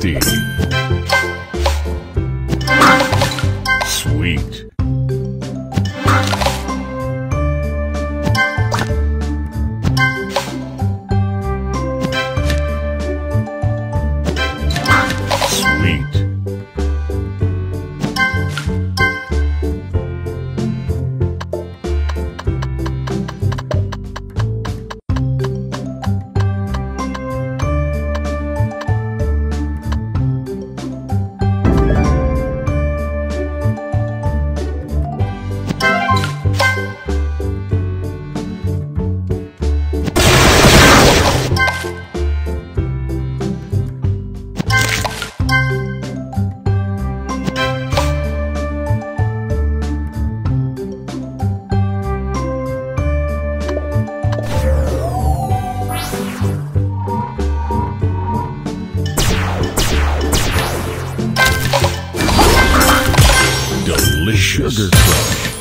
Tasty. Sugar Crush.